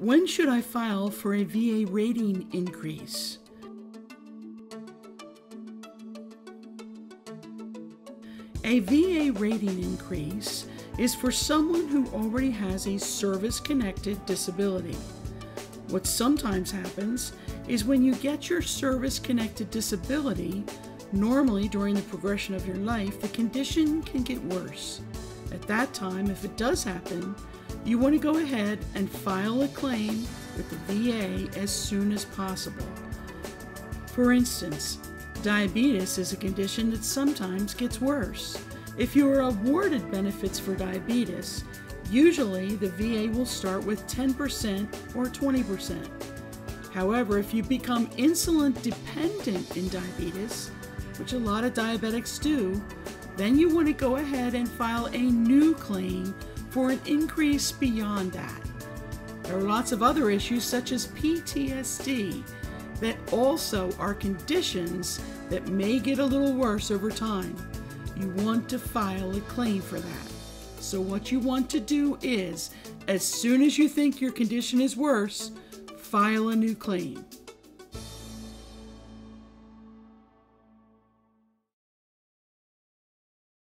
When should I file for a VA rating increase? A VA rating increase is for someone who already has a service connected disability. What sometimes happens is when you get your service connected disability, normally during the progression of your life, the condition can get worse. At that time, if it does happen, you want to go ahead and file a claim with the VA as soon as possible. For instance, diabetes is a condition that sometimes gets worse. If you are awarded benefits for diabetes, usually the VA will start with 10% or 20%. However, if you become insulin dependent in diabetes, which a lot of diabetics do, then you want to go ahead and file a new claim for an increase beyond that. There are lots of other issues such as PTSD that also are conditions that may get a little worse over time. You want to file a claim for that. So, what you want to do is, as soon as you think your condition is worse, file a new claim.